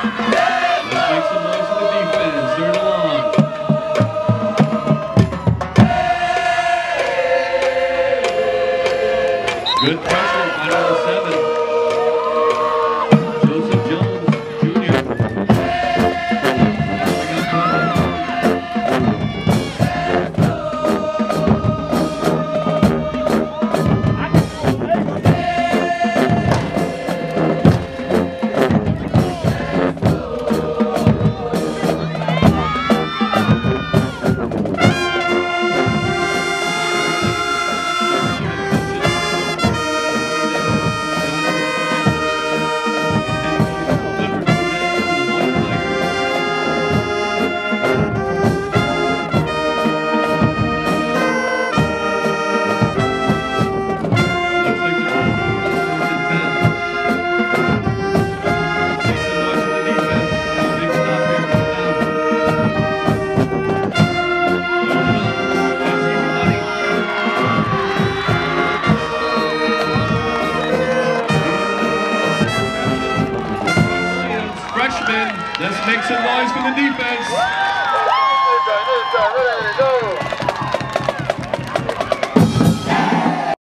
Good pressure by number seven. Let's make some noise for the defense.